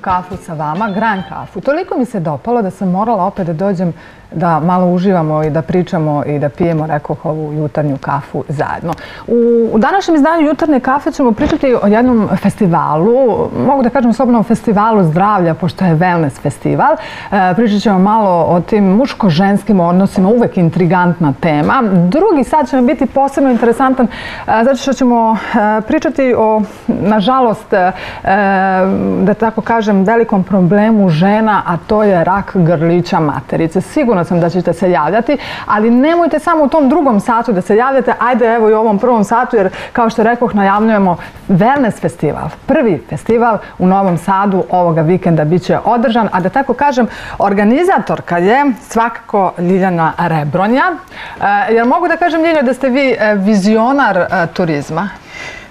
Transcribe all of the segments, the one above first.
kafu sa vama, Gran kafu. Toliko mi se dopalo da sam morala opet da dođem da malo uživamo i da pričamo i da pijemo, rekoh, ovu jutarnju kafu zajedno. U, današnjem izdanju jutarnje kafe ćemo pričati o jednom festivalu, mogu da kažem slobodno o festivalu zdravlja, pošto je wellness festival. E, pričat ćemo malo o tim muško-ženskim odnosima, uvek intrigantna tema. Drugi sad će nam biti posebno interesantan, e, zato što ćemo e, pričati o, nažalost, e, da tako kažem, velikom problemu žena, a to je rak grlića materice. Sigurno sigurna sam da ćete se javljati, ali nemojte samo u tom drugom satu da se javljate, ajde evo i u ovom prvom satu, jer kao što rekoh, najavljujemo Wellness festival. Prvi festival u Novom Sadu ovoga vikenda bit će održan, a da tako kažem, organizatorka je svakako Ljiljana Rebronja. E, jer mogu da kažem, Ljiljo, da ste vi e, vizionar e, turizma?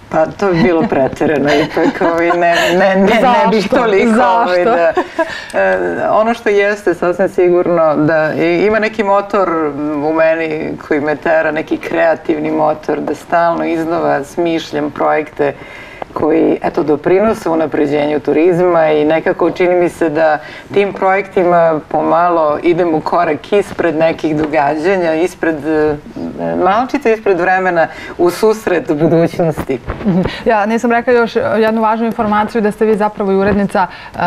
Pa to bi bilo pretjerano ipak, ovaj, ne, ne, ne, ne bih toliko. Ovaj, da, e, ono što jeste sasvim sigurno da ima neki motor u meni koji me tera, neki kreativni motor, da stalno iznova smišljam projekte koji eto, doprinose unapređenju turizma i nekako čini mi se da tim projektima pomalo idemo korak ispred nekih događanja, ispred e, malčice, ispred vremena u susret budućnosti. Ja nisam rekla još jednu važnu informaciju da ste vi zapravo i urednica uh,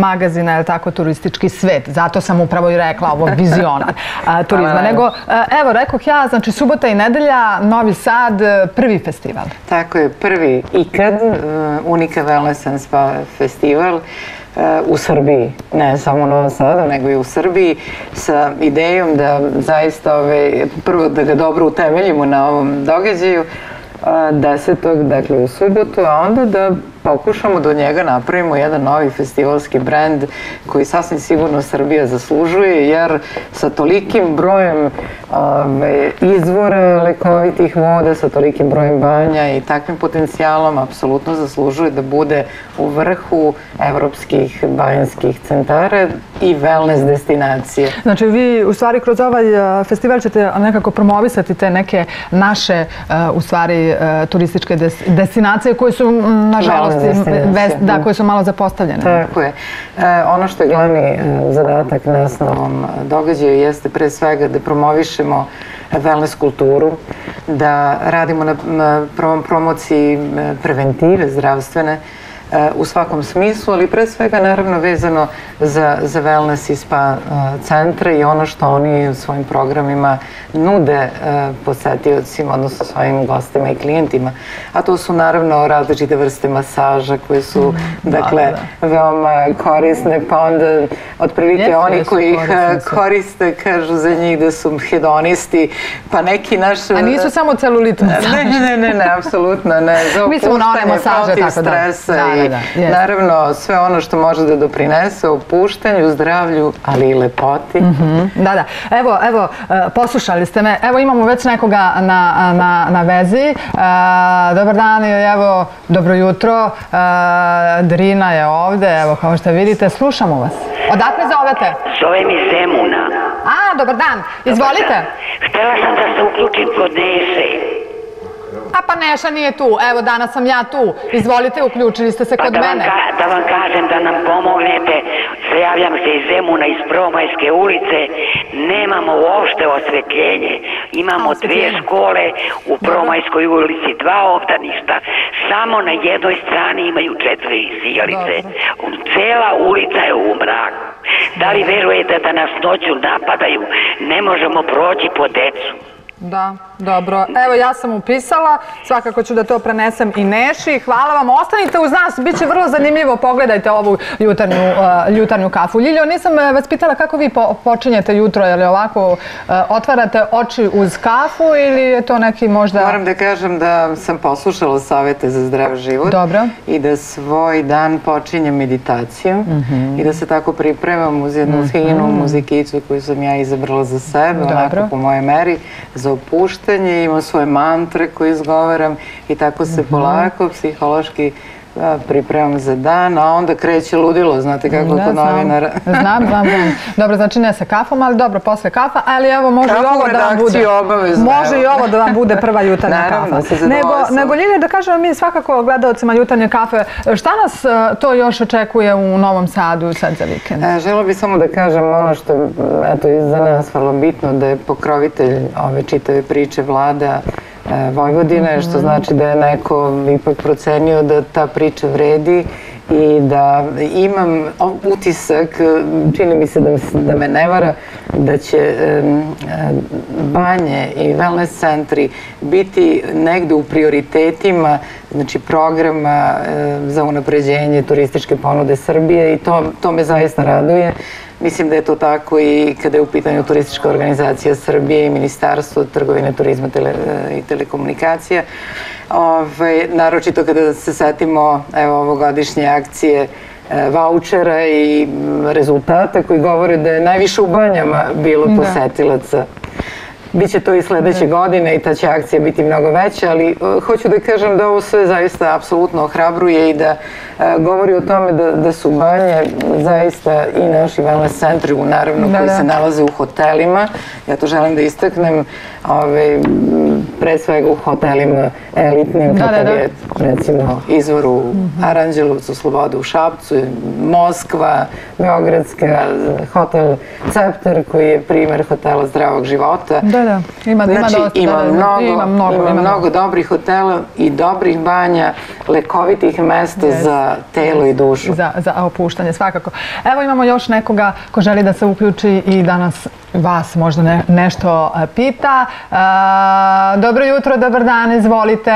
magazina, je tako, Turistički svet. Zato sam upravo i rekla ovo vizionar uh, turizma. Nego, uh, evo, rekoh ja, znači subota i nedelja, Novi Sad, prvi festival. Tako je, prvi ikad, uh, Unika Wellness and Spa festival uh, u Srbiji, ne samo u Novom Sadu, nego i u Srbiji, sa idejom da zaista ove, prvo da ga dobro utemeljimo na ovom događaju, desetog, dakle u subotu, a onda da pokušamo da od njega napravimo jedan novi festivalski brend koji sasvim sigurno Srbija zaslužuje, jer sa tolikim brojem ove, izvora lekovitih voda, sa tolikim brojem banja i takvim potencijalom, apsolutno zaslužuje da bude u vrhu evropskih banjskih centara i wellness destinacije. Znači vi u stvari kroz ovaj festival ćete nekako promovisati te neke naše u stvari turističke destinacije koje su nažalost vest, da, koje su malo zapostavljene. Tako je. E, ono što je glavni e, zadatak nas na ovom događaju jeste pre svega da promovišemo wellness kulturu, da radimo na, na promociji e, preventive zdravstvene, u svakom smislu, ali pre svega naravno vezano za, za wellness i spa uh, centre i ono što oni u svojim programima nude uh, posetiocima, odnosno svojim gostima i klijentima. A to su naravno različite vrste masaža koje su, mm, dakle, da, da. veoma korisne, pa onda otprilike yes, oni koji ih koriste kažu za njih da su hedonisti, pa neki naš... A nisu samo celulit masaž? Ne, ne, ne, ne, apsolutno ne. Za Mislimo na one masaže, tako da. stresa da. I da, da. naravno sve ono što može da doprinese opuštanju, zdravlju, ali i lepoti. Mm -hmm. Da, da. Evo, evo, e, poslušali ste me. Evo imamo već nekoga na, na, na vezi. E, dobar dan i evo, dobro jutro. E, Drina je ovde, evo kao što vidite, slušamo vas. Odakle zovete? Zovem iz Zemuna. A, dobar dan. Izvolite. Dobar dan. Htela sam da se uključim kod Nese. A pa Neša nije tu, evo danas sam ja tu. Izvolite, uključili ste se pa kod da mene. da vam kažem da nam pomognete, zajavljam se iz Zemuna, iz Promajske ulice, nemamo uopšte osvetljenje. Imamo dvije škole u Promajskoj ulici, dva obdaništa, samo na jednoj strani imaju četiri sijalice. Cela ulica je u mraku. Da li verujete da nas noću napadaju, ne možemo proći po decu? Da, dobro. Evo ja sam upisala, svakako ću da to prenesem i Neši. Hvala vam, ostanite uz nas, bit će vrlo zanimljivo. Pogledajte ovu jutarnju, uh, jutarnju kafu. Ljiljo, nisam uh, vas pitala kako vi po, počinjete jutro, je li ovako uh, otvarate oči uz kafu ili je to neki možda... Moram da kažem da sam poslušala savete za zdrav život. Dobro. I da svoj dan počinjem meditacijom mm -hmm. i da se tako pripremam uz jednu mm -hmm. finu muzikicu koju sam ja izabrala za sebe, Dobro. onako po moje meri, za opuštanje, imam svoje mantre koje izgovaram i tako se -hmm. polako, psihološki pripremam za dan, a onda kreće ludilo, znate kako Da, kod novinara. Znam, znam, znam. Dobro, znači ne sa kafom, ali dobro, posle kafa, ali evo može i Kafu ovo da vam bude. obavezno, Može i ovo da vam bude prva jutarnja Naravno, kafa. Nego, nego Ljilja, da kažemo mi svakako gledalcima jutarnje kafe, šta nas e, to još očekuje u Novom Sadu sad za vikend? E, Žela bih samo da kažem ono što je za nas vrlo bitno, da je pokrovitelj ove čitave priče vlada Vojvodine, što znači da je neko ipak procenio da ta priča vredi i da imam utisak, e, čini mi se da, da me ne vara, da će e, banje i wellness centri biti negde u prioritetima znači programa e, za unapređenje turističke ponude Srbije i to, to me zaista raduje. Mislim da je to tako i kada je u pitanju turistička organizacija Srbije i Ministarstvo trgovine, turizma tele, i telekomunikacija. Ove, naročito kada se setimo evo, ovogodišnje akcije e, vaučera i rezultata koji govore da je najviše u banjama bilo Da. posetilaca. Biće to i sledeće godine i ta će akcija biti mnogo veća, ali e, hoću da kažem da ovo sve zaista apsolutno ohrabruje i da e, govori o tome da, da su banje zaista i naši wellness centri, u, naravno, Da, koji da. se nalaze u hotelima. Ja to želim da istaknem, ovaj, m, pre svega u hotelima elitnim, Da, da, da. je recimo izvor u Aranđelovcu, Slobodu u Šapcu, Moskva, Beogradska, hotel Cepter koji je primer hotela zdravog života. Da, da, ima, ima Znači, dosta. ima da, da, mnogo, ima mnogo, ima mnogo dobrih hotela i dobrih banja, lekovitih mesta za telo i dušu. za, za opuštanje, svakako. Evo imamo još nekoga ko želi da se uključi i da nas vas možda ne, nešto e, pita. E, dobro jutro, dobar dan, izvolite.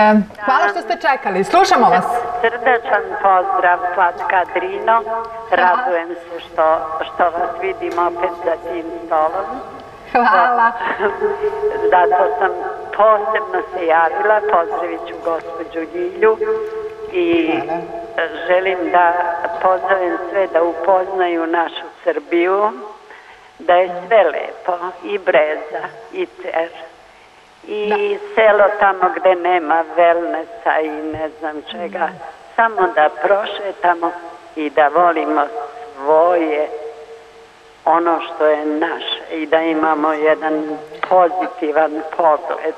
Hvala što ste čekali, slušamo vas. Srdečan pozdrav, Slatka Drino. Radujem se što, što vas vidim opet za tim stolom. Hvala. Zato sam posebno se javila, pozdravit ću gospođu Ljilju i želim da pozdravim sve da upoznaju našu Srbiju, da je sve lepo, i Breza, i Cer, i selo tamo gde nema wellnessa i ne znam čega, samo da prošetamo i da volimo svoje ono što je naše i da imamo jedan pozitivan pogled.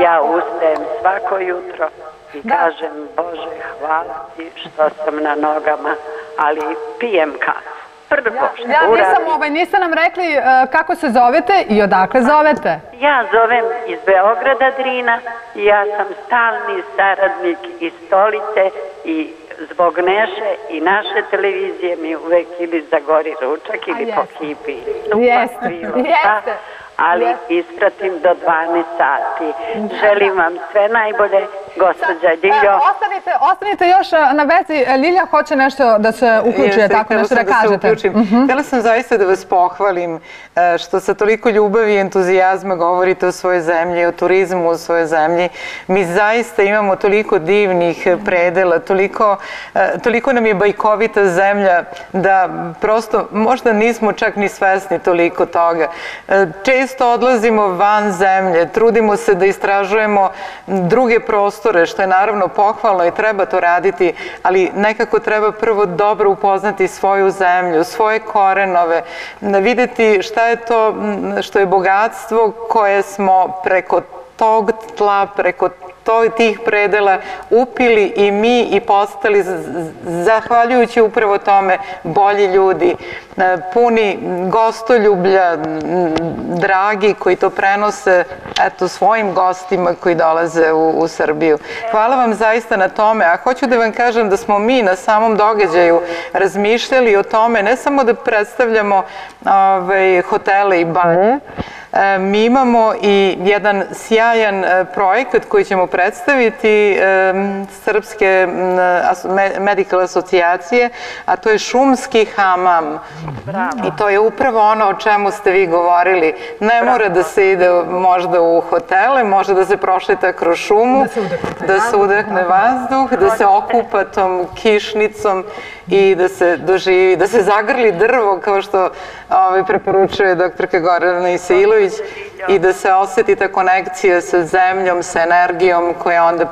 Ja ustajem svako jutro i Da. kažem Bože hvala ti što sam na nogama, ali pijem kafu. Prvo što Ja nisam, uradim, ovaj, niste nam rekli e, kako se zovete i odakle zovete. ja zovem iz Beograda Drina. Ja sam stalni saradnik iz stolice i zbog Neše i naše televizije mi uvek ili zagori ručak ili pokipi supa, Jeste, jeste. šta, ali ispratim do 12 sati. Želim vam sve najbolje, gospođa Diljo. E, ostanite, ostanite još na vezi. E, Lilja hoće nešto da se uključi, Jeste, je tako nešto da se kažete. uključim. Htela sam zaista da vas pohvalim e, što sa toliko ljubavi i entuzijazma govorite o svojoj zemlji, o turizmu u svojoj zemlji. Mi zaista imamo toliko divnih predela, toliko, e, toliko nam je bajkovita zemlja da prosto možda nismo čak ni svesni toliko toga. Često odlazimo van zemlje, trudimo se da istražujemo druge prostore, što je naravno pohvalno i treba to raditi, ali nekako treba prvo dobro upoznati svoju zemlju, svoje korenove, videti šta je to što je bogatstvo koje smo preko tog tla, preko to, tih predela upili i mi i postali, zahvaljujući upravo tome, bolji ljudi, e, puni gostoljublja, dragi koji to prenose eto, svojim gostima koji dolaze u, u Srbiju. Hvala vam zaista na tome, a hoću da vam kažem da smo mi na samom događaju razmišljali o tome, ne samo da predstavljamo ovaj, hotele i banje, E, Mi imamo i jedan sjajan e, projekat koji ćemo predstaviti Srpske medical asocijacije, a to je šumski hamam. I to je upravo ono o čemu ste vi govorili. Ne mora da se ide možda u hotele, može da se prošeta kroz šumu, Da se udahne da se udahne vazduh, da se okupa tom kišnicom i da se doživi, da se zagrli drvo kao što ovaj, preporučuje doktorka Gorana Isailović i da se oseti ta konekcija sa zemljom, sa energijom koja onda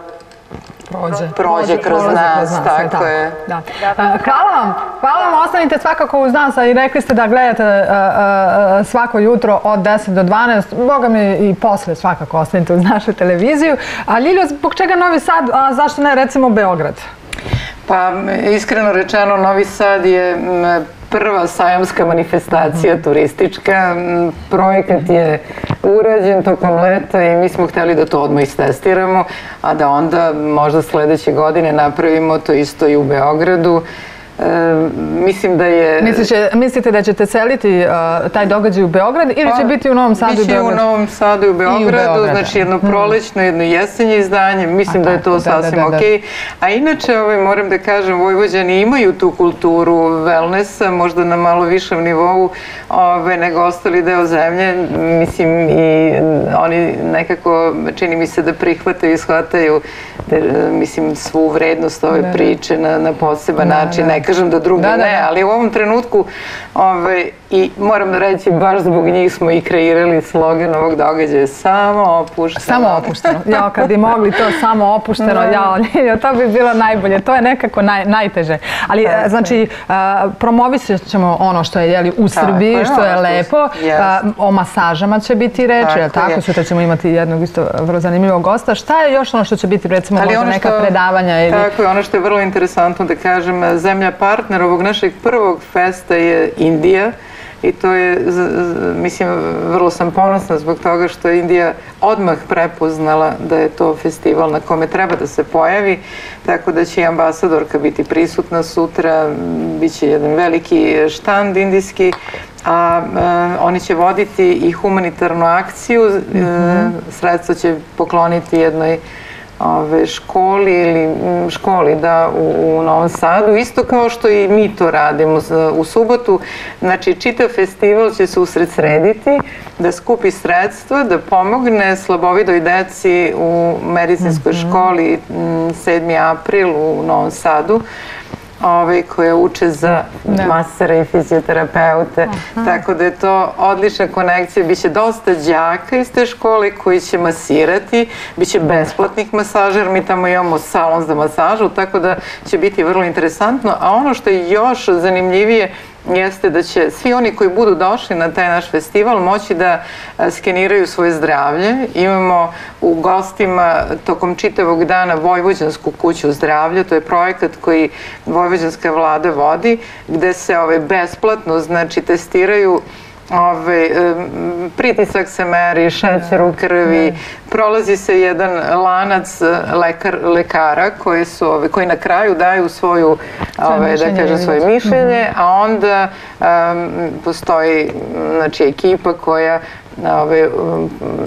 prođe. prođe kroz nas, tako je. Da. A, Hvala vam, hvala vam, ostanite svakako uz nas, a i rekli ste da gledate a, a, a, svako jutro od 10 do 12, boga mi i posle svakako ostanite uz našu televiziju. A Ljiljo, zbog čega Novi Sad, a zašto ne recimo Beograd? Pa iskreno rečeno Novi Sad je m, prva sajamska manifestacija turistička. M, Projekat je urađen tokom leta i mi smo hteli da to odmah istestiramo, a da onda možda sledeće godine napravimo to isto i u Beogradu. E, mislim da je... Misliće, mislite da ćete seliti taj događaj u Beograd ili će Pa, biti u Novom Sadu i Biće u Beogradu? Novom Sadu i u Beogradu, Beogradu. znači jedno prolećno, jedno jesenje izdanje, mislim A da je to da, da, sasvim da, da. okej. A inače, ovaj, moram da kažem, Vojvođani imaju tu kulturu wellnessa, možda na malo višem nivou ove, nego ostali deo zemlje. Mislim, i oni nekako, čini mi se da prihvataju i shvataju mislim, svu vrednost ove priče na, na poseban način. Ne kažem da drugi Da, da, ne, da. ali u ovom trenutku ovaj, i moram da reći baš zbog njih smo i kreirali slogan ovog događaja samo opušteno. Samo opušteno. Ja, kad bi mogli to samo opušteno, ja, ja, to bi bilo najbolje. To je nekako naj, najteže. Ali, Tako znači, promovisat ćemo ono što je jeli, u Srbiji, što je lepo. O masažama će biti reči, Tako jel tako? Sutra ćemo imati jednog isto vrlo zanimljivog gosta. Šta je još ono što će biti, recimo, možda ono neka predavanja ili... Tako je, ono što je vrlo interesantno da kažem, zemlja partner ovog našeg prvog festa je Indija i to je, mislim, vrlo sam ponosna zbog toga što je Indija odmah prepoznala da je to festival na kome treba da se pojavi, tako da će i ambasadorka biti prisutna sutra, bit će jedan veliki štand indijski, a e, oni će voditi i humanitarnu akciju, e, sredstva će pokloniti jednoj ove, školi ili mm, školi da u, u Novom Sadu, isto kao što i mi to radimo u subotu. Znači, čitav festival će se usred srediti, da skupi sredstva, da pomogne slabovidoj deci u medicinskoj školi mm, 7. april u Novom Sadu ove, koje uče za Da. masere i fizioterapeute. Tako da je to odlična konekcija. Biće dosta đaka iz te škole koji će masirati. Biće besplatnih masaža jer mi tamo imamo salon za masažu, tako da će biti vrlo interesantno. A ono što je još zanimljivije jeste da će svi oni koji budu došli na taj naš festival moći da a, skeniraju svoje zdravlje. Imamo u gostima tokom čitavog dana Vojvođansku kuću zdravlja, to je projekat koji Vojvođanska vlada vodi, gde se ove, besplatno znači, testiraju Ove, pritisak se meri, šećer u krvi, prolazi se jedan lanac e, lekar, lekara koji, su, ove, koji na kraju daju svoju, ove, da kažem, ili svoje mišljenje, a onda postoji znači, ekipa koja ove,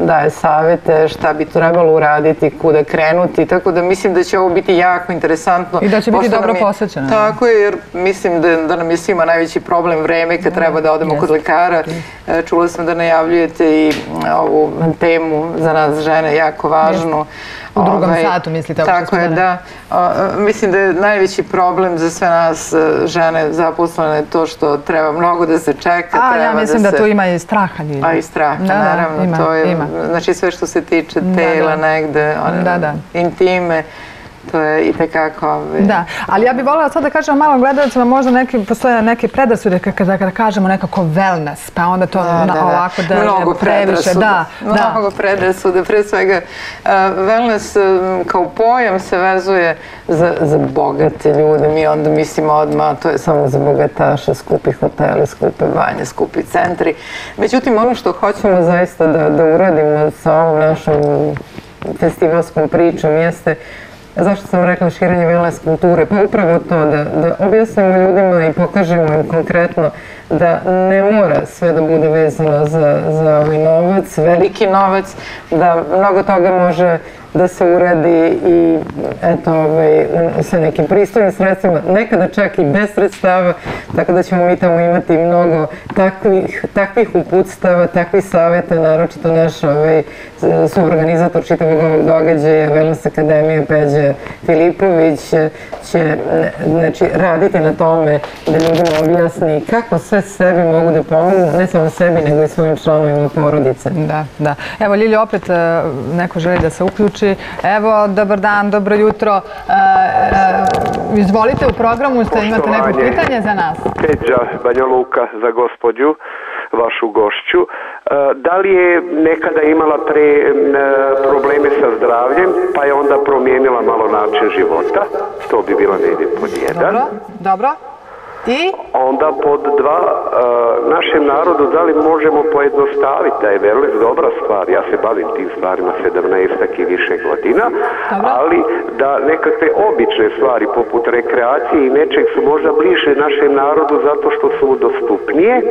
daje savete šta bi trebalo uraditi, kuda krenuti, tako da mislim da će ovo biti jako interesantno. I da će biti dobro posvećeno. Tako je, jer mislim da, da nam je svima najveći problem vreme kad treba da odemo kod lekara. E, Čula sam da najavljujete i m, ovu temu za nas žene jako važnu. U drugom Ovaj, satu, mislite, Tako je, da. A, mislim da je najveći problem za sve nas e, žene zaposlene to što treba mnogo da se čeka. A, ja mislim da, se... tu ima i straha ljudi. A i straha, Da, da, naravno. ima, to je, ima. Znači sve što se tiče Da, tela da. negde, one, Da, da. intime, to je i tekako... Ovaj, Da, ali ja bih voljela sad da kažemo malo gledalcima, možda neki, postoje neke predrasude kada, kada kažemo nekako wellness, pa onda to Da, na, da, da. ovako da Mnogo je previše. Da, da. Mnogo predrasuda. Pre svega, uh, wellness um, kao pojam se vezuje za, za bogate ljude. Mi onda mislimo odmah, to je samo za bogataše, skupi hoteli, skupe banje, skupi centri. Međutim, ono što hoćemo zaista da, da uradimo sa ovom našom festivalskom pričom jeste Zašto sam rekla širenje wellness kulture? Pa upravo to, da, da objasnimo ljudima i pokažemo im konkretno da ne mora sve da bude vezano za, za ovaj novac, veliki novac, da mnogo toga može da se uradi i eto, ovaj, sa nekim pristojnim sredstvima, nekada čak i bez sredstava, tako da ćemo mi tamo imati mnogo takvih, takvih uputstava, takvih saveta, naročito naš ovaj, su organizator čitavog ovog događaja, Wellness Akademija Peđa Filipović će znači, raditi na tome da ljudima objasni kako sve sebi mogu da pomogu, ne samo sebi, nego i svojim članovima porodice. Da, da. Evo, Lili, opet e, neko želi da se uključi. Evo, dobar dan, dobro jutro. E, e, izvolite, u programu ste, imate neko pitanje za nas? Peđa Banja Luka za gospođu, vašu gošću. E, Da li je nekada imala pre probleme sa zdravljem, pa je onda promijenila malo način života? To bi bila negdje pod jedan. Dobro, dobro. I? Onda pod dva, e, našem narodu da li možemo pojednostaviti da je wellness dobra stvar, ja se bavim tim stvarima 17 i više godina, Dobro. ali da nekakve obične stvari poput rekreacije i nečeg su možda bliže našem narodu zato što su dostupnije,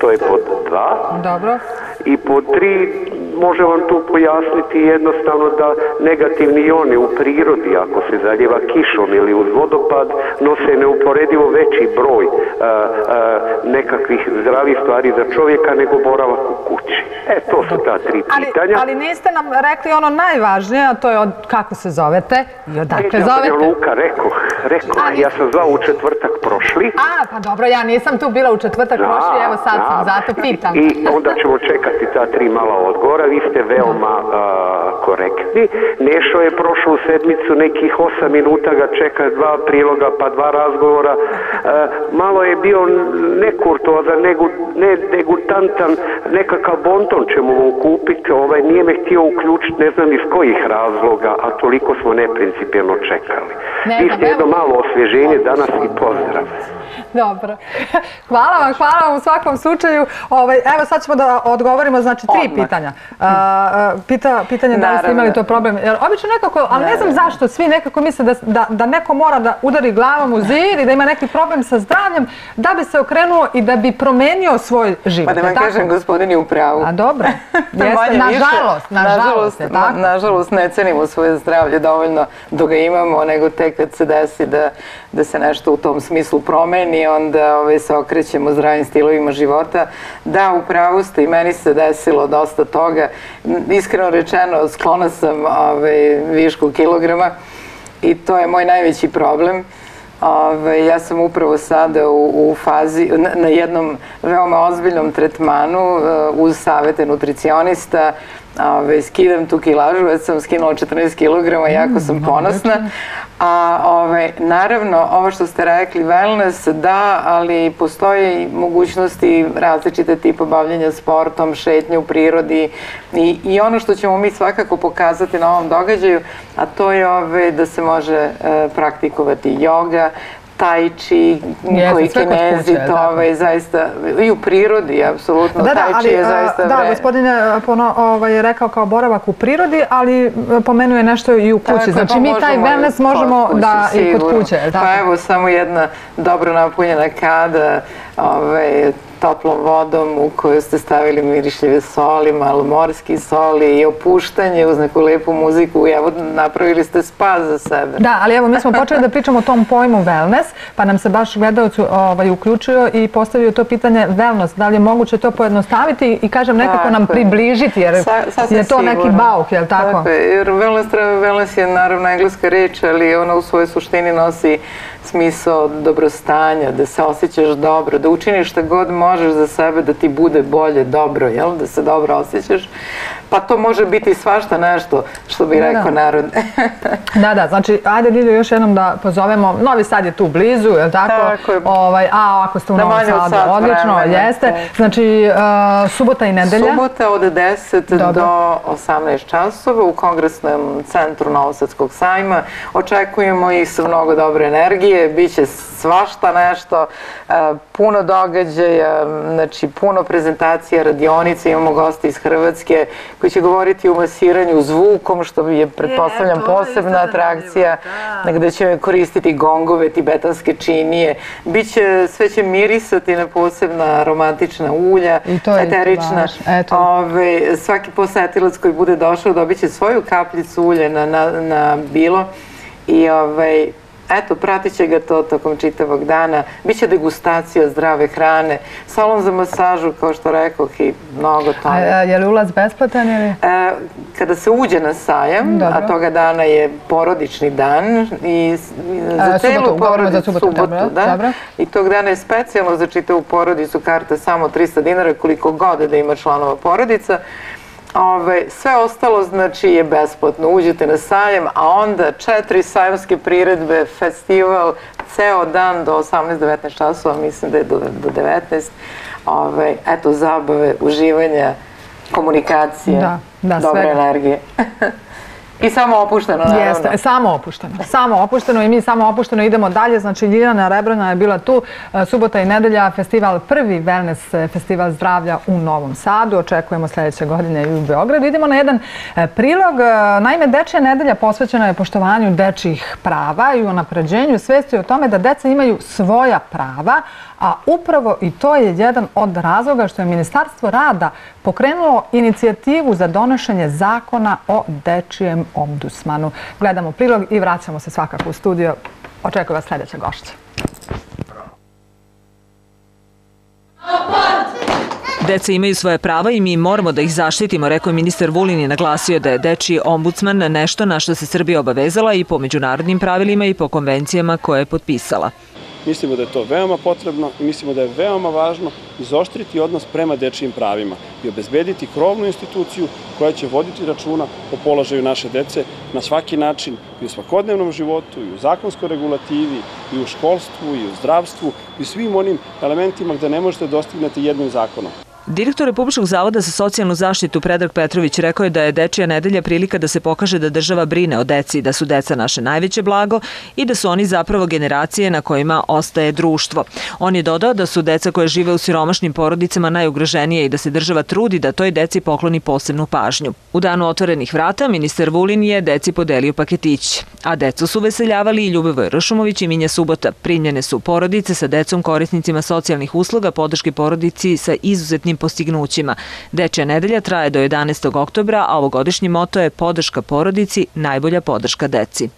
to je pod dva. Dobro. I pod tri, može vam tu pojasniti jednostavno da negativni ioni u prirodi, ako se zaljeva kišom ili uz vodopad, nose neuporedivo veći broj a, a, nekakvih zdravih stvari za čovjeka nego boravak u kući. E, to su ta tri Ali, pitanja. ali niste nam rekli ono najvažnije, a to je od, kako se zovete i odakle Banja zovete. Luka, rekao, rekao, Ali- ja sam zvao u četvrtak prošli. A, pa dobro, ja nisam tu bila u četvrtak prošli, evo sad sam, Da. zato pitam. I onda ćemo čekati ta tri mala odgovora. Vi ste veoma a, korektni. Nešo je prošlu sedmicu nekih osam minuta ga čeka dva priloga pa dva razgovora. A, malo je bio nekurtozan, nego, ne degutantan, nekakav bonton ćemo mu kupiti. Ovaj, nije me htio uključiti, ne znam iz kojih razloga, a toliko smo neprincipijelno čekali. Ne Vi ste jedno malo osvježenje danas i pozdrav. Dobro. Hvala vam, hvala vam u svakom slučaju. Ovaj, evo sad ćemo da odgovorimo, znači tri Odmah. pitanja. A, pita, pitanje da li ste imali to problem. Jer obično nekako, ali ne znam zašto, svi nekako misle da, da, da neko mora da udari glavom u zid i da ima neki problem sa zdravljem da bi se okrenuo i da bi promenio svoj život. Pa da vam kažem, gospodin je u pravu. A dobro. Jeste, nažalost, nažalost, je na- tako? nažalost ne cenimo svoje zdravlje dovoljno dok ga imamo, nego tek kad se desi da, da se nešto u tom smislu promeni, onda ovaj, se okrećemo zdravim stilovima života. Da, u pravu ste i meni se desilo dosta toga. Iskreno rečeno, sklona sam ovaj, višku kilograma i to je moj najveći problem. Ove, ja sam upravo sada u, u fazi, na, na jednom veoma ozbiljnom tretmanu e, uz savete nutricionista. Ove, skidam tu kilažu, već sam skinula 14 kg, jako sam ponosna. A ove, naravno, ovo što ste rekli, wellness, da, ali postoje i mogućnosti različite tipa bavljenja sportom, šetnje u prirodi i, i ono što ćemo mi svakako pokazati na ovom događaju, a to je ove, da se može e, praktikovati joga, tai chi, koji kinezi, to ovaj, zaista, i u prirodi, apsolutno, Da, da, tai chi je zaista da, vre- gospodin je pono, ovaj, rekao kao boravak u prirodi, ali e, pomenuje nešto i u kući. Tako, znači pa mi taj wellness možemo kuće, da i kod sigurno. kuće, li tako? Pa evo, samo jedna dobro napunjena kada, ovaj, toplom vodom u kojoj ste stavili mirišljive soli, malo morski soli i opuštanje uz neku lepu muziku i evo napravili ste spas za sebe. Da, ali evo mi smo počeli da pričamo o tom pojmu wellness, pa nam se baš gledalac ovaj, uključio i postavio to pitanje wellness, da li je moguće to pojednostaviti i kažem nekako nam Tako približiti, jer Sa- je to neki bauk, je li tako? Tako je, jer wellness, wellness je naravno engleska reč, ali ona u svojoj suštini nosi smisao dobrostanja, da se osjećaš dobro, da učiniš šta god možeš za sebe, da ti bude bolje, dobro, jel? Da se dobro osjećaš. Pa to može biti svašta nešto, što bi Da, rekao da. narod. Da, da, znači, ajde Lilju još jednom da pozovemo, Novi Sad je tu blizu, je li tako? Tako je. Ovaj, a ako ste u Novom Sadu, odlično, vremena, jeste. da. Znači, uh, subota i nedelja. Subota od 10 Dobro. do 18 časova u kongresnom centru Novosadskog sajma. Očekujemo ih sa mnogo dobre energije, bit će svašta nešto, e, puno događaja, znači puno prezentacija, radionica, imamo goste iz Hrvatske koji će govoriti o masiranju zvukom, što je, pretpostavljam, je posebna atrakcija, da. gde će koristiti gongove, tibetanske činije, biće, sve će mirisati na posebna romantična ulja, eterična. Ove, svaki posetilac koji bude došao dobit će svoju kapljicu ulja na, na, na bilo i ovaj, eto, pratit će ga to tokom čitavog dana. Biće degustacija zdrave hrane, salon za masažu, kao što rekoh, i mnogo toga. je li ulaz besplatan ili? E, kada se uđe na sajam, Dobro. a toga dana je porodični dan i za A, celu subotu, porodicu, subotu, dobro, da. dobro. I tog dana je specijalno za čitavu porodicu karta samo 300 dinara, koliko god da ima članova porodica. Ove, sve ostalo znači je besplatno. Uđete na sajam, a onda četiri sajamske priredbe, festival, ceo dan do 18-19 časova, mislim da je do, do 19. Ove, eto, zabave, uživanja, komunikacije, Da, da, dobre energije. I samo opušteno, naravno. Jeste, samo opušteno. Samo opušteno i mi samo opušteno idemo dalje. Znači, Ljiljana Rebrana je bila tu. E, Subota i nedelja, festival, prvi wellness festival zdravlja u Novom Sadu. Očekujemo sljedeće godine i u Beogradu. Idemo na jedan e, prilog. E, Naime, Dečija nedelja posvećena je poštovanju dečjih prava i unapređenju svesti o tome da deca imaju svoja prava, a upravo i to je jedan od razloga što je Ministarstvo rada pokrenulo inicijativu za donošenje zakona o dečijem ombudsmanu. Gledamo prilog i vraćamo se svakako u studio. Očekuje vas sljedeća gošća. Deca imaju svoje prava i mi moramo da ih zaštitimo, rekao je ministar Vulin i naglasio da je dečiji ombudsman nešto na što se Srbija obavezala i po međunarodnim pravilima i po konvencijama koje je potpisala. Mislimo da je to veoma potrebno i mislimo da je veoma važno izoštriti odnos prema dečijim pravima i obezbediti krovnu instituciju koja će voditi računa o položaju naše dece na svaki način i u svakodnevnom životu, i u zakonskoj regulativi, i u školstvu, i u zdravstvu, i svim onim elementima gde ne možete dostignete jednim zakonom. Direktor Republičkog zavoda za socijalnu zaštitu Predrag Petrović rekao je da je Dečija nedelja prilika da se pokaže da država brine o deci, da su deca naše najveće blago i da su oni zapravo generacije na kojima ostaje društvo. On je dodao da su deca koje žive u siromašnim porodicama najugroženije i da se država trudi da toj deci pokloni posebnu pažnju. U danu otvorenih vrata ministar Vulin je deci podelio paketić, a decu su veseljavali i Ljubevoj Ršumović i Minja Subota. Primljene su porodice sa decom korisnicima socijalnih usluga, podrške porodici sa izuzetnim postignućima. Dečja nedelja traje do 11. oktobra, a ovogodišnji moto je podrška porodici, najbolja podrška deci.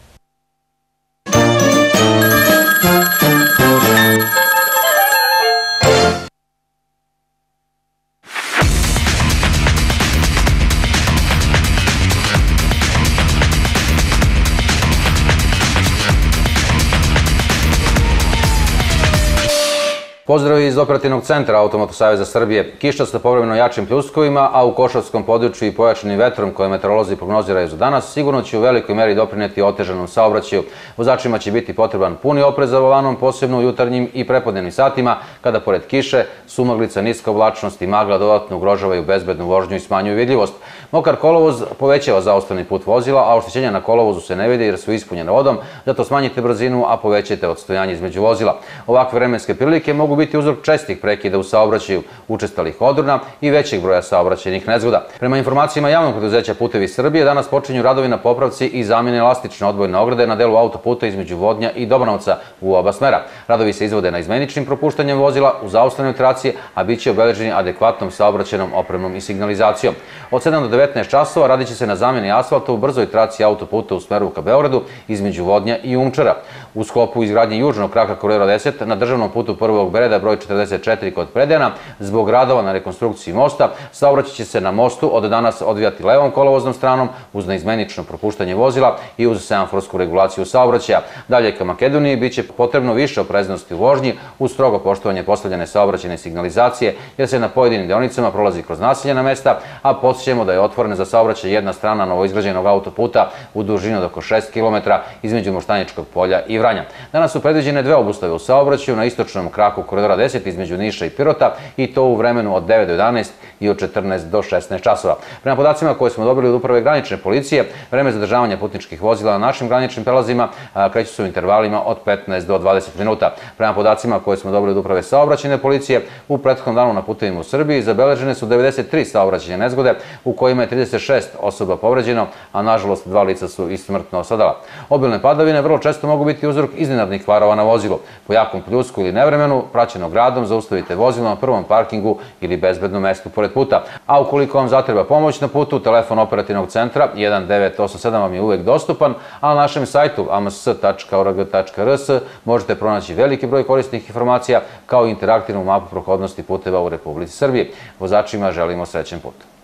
Pozdrav iz operativnog centra Automoto Saveza Srbije. Kiša sa povremeno jačim pljuskovima, a u Košarskom području i pojačanim vetrom koje meteorolozi prognoziraju za danas, sigurno će u velikoj meri doprineti otežanom saobraćaju. Vozačima će biti potreban puni oprez za volanom, posebno u jutarnjim i prepodnevnim satima, kada pored kiše, sumaglica, niska oblačnost i magla dodatno ugrožavaju bezbednu vožnju i smanjuju vidljivost. Mokar kolovoz povećava zaostavni put vozila, a oštećenja na kolovozu se ne vide jer su ispunjene vodom, zato smanjite brzinu, a povećajte odstojanje između vozila. Ovakve vremenske prilike mogu biti uzrok čestih prekida u saobraćaju, učestalih odruna i većeg broja saobraćajnih nezgoda. Prema informacijama javnog preduzeća Putevi Srbije, danas počinju radovi na popravci i zamjene elastične odbojne ograde na delu autoputa između Vodnja i Dobanovca u oba smera. Radovi se izvode na izmeničnim propuštanjem vozila u zaustavnoj traci, a bit će obeleženi adekvatnom saobraćenom opremom i signalizacijom. Od 7 do 19 časova radit će se na zamjeni asfalta u brzoj traci autoputa u smeru ka Beogradu između Vodnja i Umčara. U sklopu izgradnje južnog kraka koridora 10 na državnom putu prvog bereda broj 44 kod Predjana, zbog radova na rekonstrukciji mosta, saobraćaj će se na mostu od danas odvijati levom kolovoznom stranom uz neizmenično propuštanje vozila i uz semaforsku regulaciju saobraćaja. Dalje ka Makedoniji biće potrebno više opreznosti u vožnji uz strogo poštovanje postavljene saobraćajne signalizacije jer se na pojedinim deonicama prolazi kroz naseljena mesta, a podsjećamo da je otvorena za saobraćaj jedna strana novoizgrađenog autoputa u dužini od oko 6 km između Moštaničkog polja i Vranja. Danas su predviđene dve obustave u saobraćaju na istočnom kraku koridora 10 između Niša i Pirota i to u vremenu od 9 do 11 i od 14 do 16 časova. Prema podacima koje smo dobili od uprave granične policije, vreme zadržavanja putničkih vozila na našim graničnim prelazima kreću se u intervalima od 15 do 20 minuta. Prema podacima koje smo dobili od uprave saobraćajne policije, u prethodnom danu na putevima u Srbiji zabeležene su 93 saobraćajne nezgode u kojima je 36 osoba povređeno, a nažalost dva lica su i smrtno osadala. Obilne padavine vrlo često mogu biti uzrok iznenadnih kvarova na vozilu. Po jakom pljusku ili nevremenu praćaju plaćeno gradom, zaustavite vozilo na prvom parkingu ili bezbednom mestu pored puta. A ukoliko vam zatreba pomoć na putu, telefon operativnog centra 1987 vam je uvek dostupan, a na našem sajtu ams.org.rs možete pronaći veliki broj korisnih informacija kao i interaktivnu mapu prohodnosti puteva u Republici Srbiji. Vozačima želimo srećen put.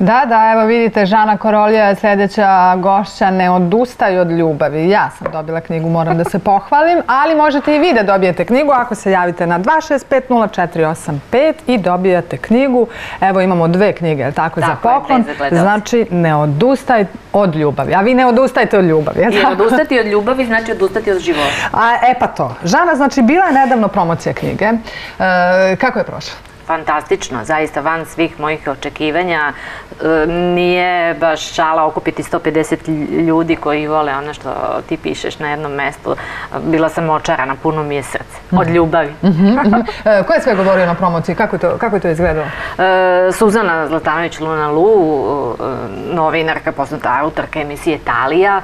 Da, da, evo vidite, Žana Korolija je sledeća gošća, ne odustaju od ljubavi. Ja sam dobila knjigu, moram da se pohvalim, ali možete i vi da dobijete knjigu ako se javite na 2650485 i dobijate knjigu. Evo imamo dve knjige, je tako, Tako za poklon. Znači, ne odustaj od ljubavi. A vi ne odustajte od ljubavi, je Jer odustati od ljubavi znači odustati od života. A, e pa to. Žana, znači, bila je nedavno promocija knjige. E, kako je prošla? Fantastično, zaista van svih mojih očekivanja. E, Nije baš šala okupiti 150 ljudi koji vole ono što ti pišeš na jednom mestu. Bila sam očarana, puno mi je srce. Od ljubavi. E, ko je sve govorio na promociji? Kako je to, kako je to izgledalo? E, Suzana Zlatanović Luna Lu, novinarka, poznata autorka emisije Talija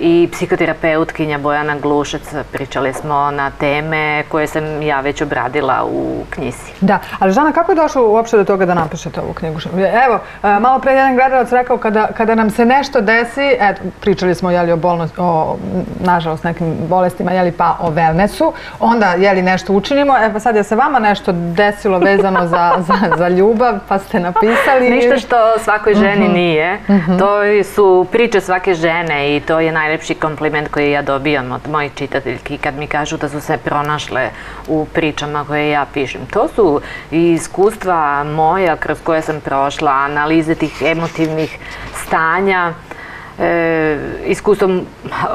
i psihoterapeutkinja Bojana Glušac. Pričali smo na teme koje sam ja već obradila u knjizi. Da, ali Žana, kako je došlo uopšte do toga da napišete ovu knjigu? Evo, e, malo pre jedan gledalac rekao kada, kada nam se nešto desi, eto, pričali smo jeli, o, bolnost, o, nažalost, nekim bolestima, jeli, pa o wellnessu, onda jeli, nešto učinimo, e pa sad je se vama nešto desilo vezano za, za, za ljubav, pa ste napisali... Ništa što svakoj ženi nije. To su priče svake žene i to je najlepši kompliment koji ja dobijam od mojih čitateljki kad mi kažu da su se pronašle u pričama koje ja pišem. To su i iskustva moja kroz koje sam prošla, analize tih emotivnih stanja, e, iskustvom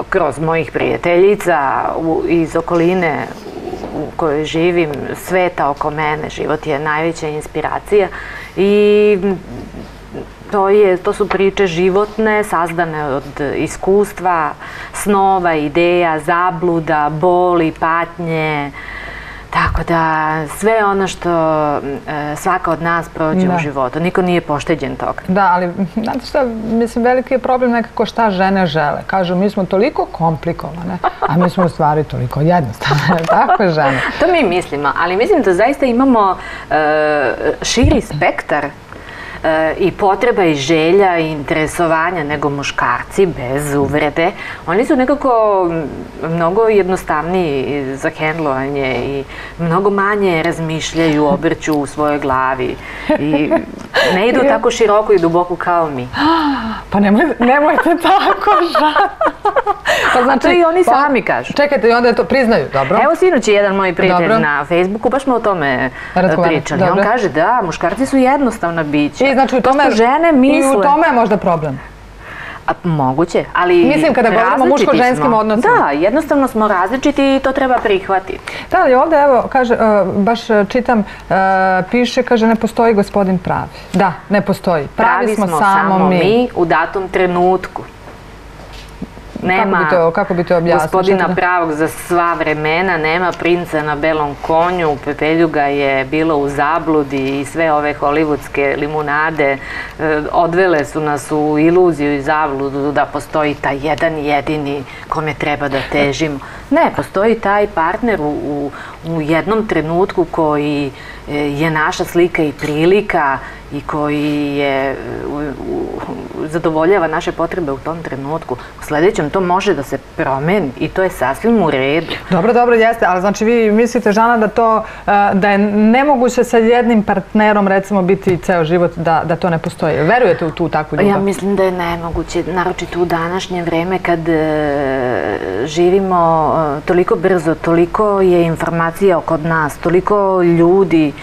kroz mojih prijateljica iz okoline u kojoj živim, sveta oko mene, život je najveća inspiracija i to, je, to su priče životne, sazdane od iskustva, snova, ideja, zabluda, boli, patnje, Tako da sve ono što e, svaka od nas prođe Da. u životu, niko nije pošteđen toga. Da, ali znate šta, mislim, veliki je problem nekako šta žene žele. Kažu, mi smo toliko komplikovane, a mi smo u stvari toliko jednostavne. Tako je žene. To mi mislimo, ali mislim da zaista imamo e, širi spektar i potreba i želja i interesovanja nego muškarci bez uvrede. Oni su nekako mnogo jednostavniji za hendlovanje i mnogo manje razmišljaju, obrću u svojoj glavi i ne idu tako široko i duboko kao mi. Pa nemoj, nemojte tako, Žana. Pa to i oni sami kažu. Čekajte, i onda je to priznaju, dobro? Evo sinoć je jedan moj prijatelj na Facebooku, baš smo o tome e, pričali. On kaže da, muškarci su jednostavna bića. I znači u To tome, što žene misle. I u tome je možda problem. A, moguće, ali Mislim, kada govorimo o muško-ženskim odnosima. Da, jednostavno smo različiti i to treba prihvatiti. Da, ali ovde, evo, kaže, e, baš e, čitam, e, piše, kaže, ne postoji gospodin pravi. Da, ne postoji. Pravi, smo, samo, mi. u datom trenutku. Nema bi to- kako bi to objasnio? gospodina pravog za sva vremena, nema princa na belom konju, Pepeljuga je bilo u zabludi i sve ove hollywoodske limunade e, odvele su nas u iluziju i zabludu da postoji taj jedan jedini kome treba da težimo. Ne, postoji taj partner u, u, jednom trenutku koji e, je naša slika i prilika i koji je, zadovoljava naše potrebe u tom trenutku. U sledećem to može da se promeni i to je sasvim u redu. Dobro, dobro, jeste, ali znači vi mislite, Žana, da to, e, da je nemoguće sa jednim partnerom, recimo, biti ceo život, da, da to ne postoji. Verujete u tu takvu ljubav? Ja mislim da je nemoguće, naročito u današnje vreme kad e, živimo e, toliko brzo, toliko je informacija kod nas, toliko ljudi,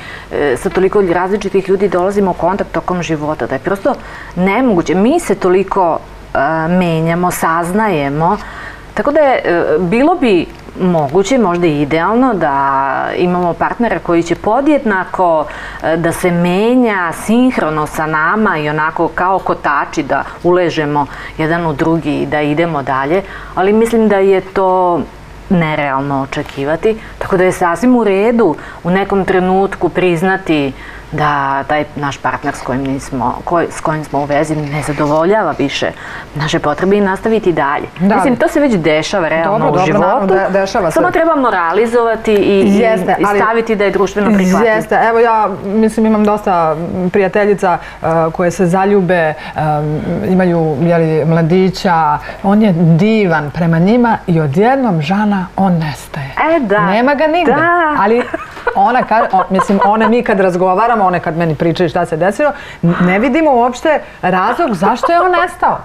sa toliko različitih ljudi dolazimo u kontakt tokom života, da je prosto nemoguće. Mi se toliko e, menjamo, saznajemo, tako da je, e, bilo bi moguće, možda i idealno da imamo partnera koji će podjednako e, da se menja sinhrono sa nama i onako kao kotači da uležemo jedan u drugi i da idemo dalje, ali mislim da je to nerealno očekivati, tako da je sasvim u redu u nekom trenutku priznati da taj naš partner s kojim, nismo, koj, s kojim smo u vezi ne zadovoljava više naše potrebe i nastaviti dalje. Da. Mislim, to se već dešava realno Dobro, u dobro, životu. naravno, de- dešava se. Samo treba moralizovati i, Jeste, i ali- staviti da je društveno prihvatljivo. Jeste, evo ja mislim imam dosta prijateljica uh, koje se zaljube, um, imaju jeli, mladića, on je divan prema njima i odjednom žana on nestaje. E, da. Nema ga nigde. Da. Ali ona, ka, o, mislim, one mi kad razgovaramo, one kad meni pričaju šta se desilo, ne vidimo uopšte razlog zašto je on nestao.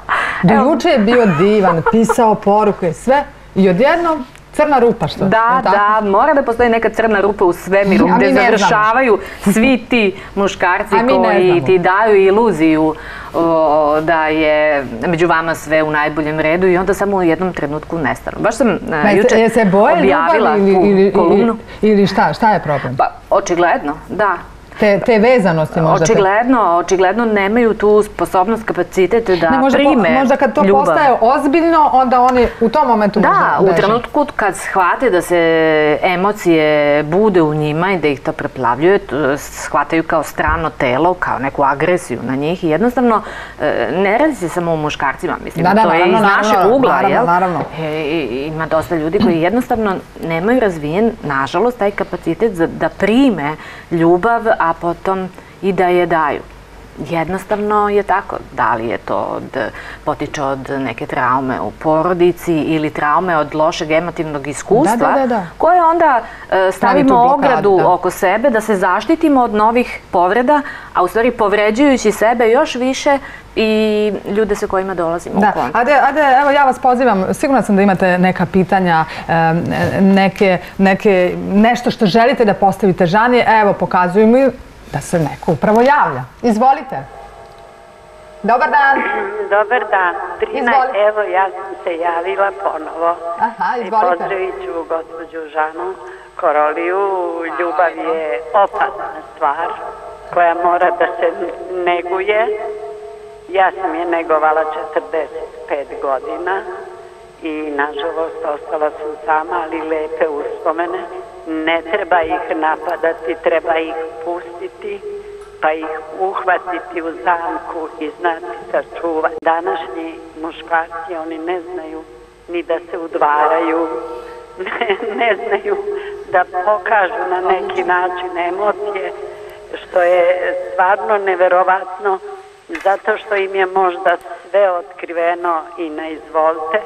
Do juče je bio divan, pisao poruke, sve i odjednom crna rupa što? Da, da, mora da postoji neka crna rupa u svemiru A mi gde završavaju svi ti muškarci koji ti daju iluziju o, da je među vama sve u najboljem redu i onda samo u jednom trenutku nestanu. Baš sam Ma, juče objavila ili, ili, kolumnu. ili, ili šta, šta je problem? Pa, očigledno, da. Te, te vezanosti možda. Očigledno, očigledno nemaju tu sposobnost, kapacitet da Ne, možda, po- prime možda kad to ljubav. postaje ozbiljno, onda oni u tom momentu Da, u trenutku kad shvate da se emocije bude u njima i da ih to preplavljuje, shvataju kao strano telo, kao neku agresiju na njih i jednostavno e, ne radi se samo o muškarcima, mislim, Da, da, to je iz našeg naravno, ugla, naravno, jel? naravno. E, ima dosta ljudi koji jednostavno nemaju razvijen, nažalost, taj kapacitet za, da prime ljubav, a potom i da je daju. Jednostavno je tako. Da li je to od, potiče od neke traume u porodici ili traume od lošeg emotivnog iskustva, Da, da, da, koje onda e, stavimo ogradu oko sebe da se zaštitimo od novih povreda, a u stvari povređujući sebe još više i ljude sa kojima dolazimo Da, u kontakt. ajde, ajde, evo ja vas pozivam, sigurna sam da imate neka pitanja, neke, neke, nešto što želite da postavite žani, evo pokazujemo i da se neko upravo javlja. Izvolite. Dobar dan. Dobar dan. Drina, Izvolite. evo ja sam se javila ponovo. Aha, I izvolite. pozdravit ću gospođu Žanu Koroliju. Ljubav je opasna stvar koja mora da se neguje. Ja sam je negovala 45 godina i nažalost ostala sam sama, ali lepe uspomene. Ne treba ih napadati, treba ih pustiti pa ih uhvatiti u zamku i znati sačuvati. Današnji muškarci, oni ne znaju ni da se udvaraju, ne, ne znaju da pokažu na neki način emocije, što je stvarno neverovatno, zato što im je možda sve otkriveno i na izvolte,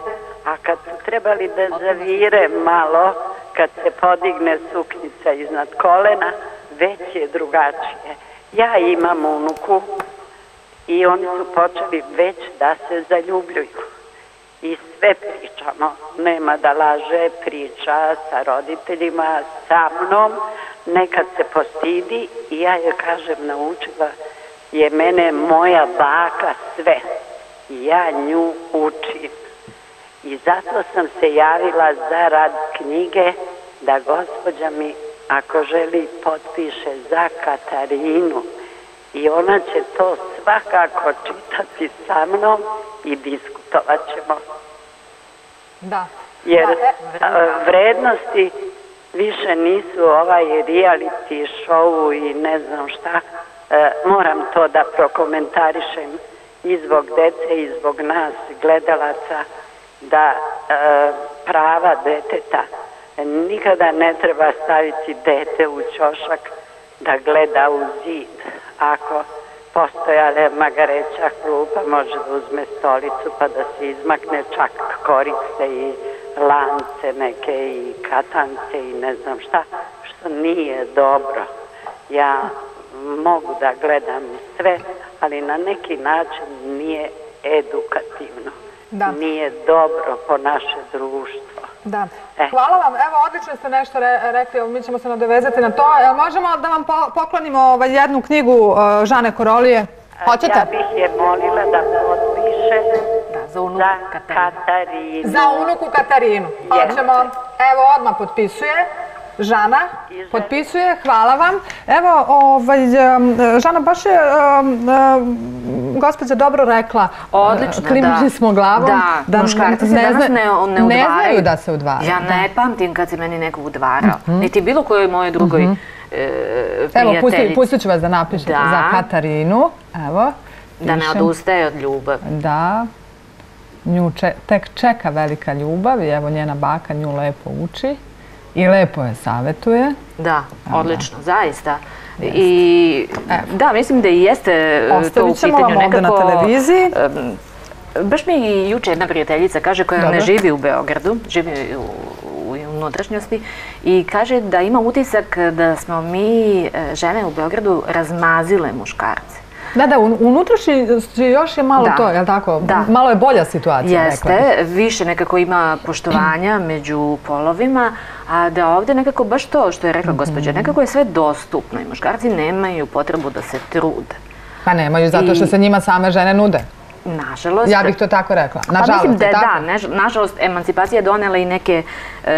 a kad su trebali da zavire malo, kad se podigne suknica iznad kolena, već je drugačije. Ja imam unuku i oni su počeli već da se zaljubljuju. I sve pričamo, nema da laže, priča sa roditeljima, sa mnom, nekad se postidi i ja je kažem naučila je mene moja baka sve. Ja nju učim. I zato sam se javila za rad knjige da gospođa mi ako želi potpiše za Katarinu i ona će to svakako čitati sa mnom i diskutovat ćemo. Da. Jer Da, e, vrednosti više nisu ovaj reality show i ne znam šta. E, moram to da prokomentarišem i zbog dece i zbog nas gledalaca da e, prava deteta nikada ne treba staviti dete u ćošak da gleda u zid. Ako postojale magareća klupa može da uzme stolicu pa da se izmakne čak koriste i lance neke i katance i ne znam šta, što nije dobro. Ja mogu da gledam sve, ali na neki način nije edukativno. Da. Nije dobro po naše društvo. Da. E. Hvala vam. Evo, odlično ste nešto re- rekli, mi ćemo se nadovezati na to. Jel možemo da vam po- poklonimo ovaj, jednu knjigu uh, Žane Korolije? Hoćete? Ja bih je molila da potpiše Da, za unuku za Katarinu. Katarinu. Za unuku Katarinu. Hoćemo. Evo, odmah potpisuje. Žana potpisuje, hvala vam. Evo, ovaj, Žana, baš je um, gospođa dobro rekla. Odlično, Klimali da. smo glavom. Da, muškarci se danas ne, ne udvaraju. Ne znaju da se udvaraju. Ja ne pamtim kad se meni neko udvarao. Niti bilo kojoj moje drugoj e, Evo, pusti, prijateljici. pustit ću vas da napišete Da. za Katarinu. Evo. Da ne odustaje od ljubavi. Da. Nju če- tek čeka velika ljubav i evo njena baka nju lepo uči i lepo je savetuje. Da, odlično, zaista. I da, mislim da i jeste e, to u Ostavit ćemo pitanju vam ovde na nekako... televiziji. Baš mi i juče jedna prijateljica kaže koja ne živi u Beogradu, živi u, u unutrašnjosti i kaže da ima utisak da smo mi e, žene u Beogradu razmazile muškarce. Da, da, un- unutrašnji još je malo Da. to, je li tako? Da. Malo je bolja situacija. Jeste, više nekako ima poštovanja među polovima, a da ovde nekako baš to što je rekla gospođa, Mhm. nekako je sve dostupno i muškarci nemaju potrebu da se trude. Pa nemaju, zato što I- se njima same žene nude. Nažalost. Ja bih to tako rekla. Pa Nažalost, mislim da je da, než- nažalost, emancipacija je donela i neke e,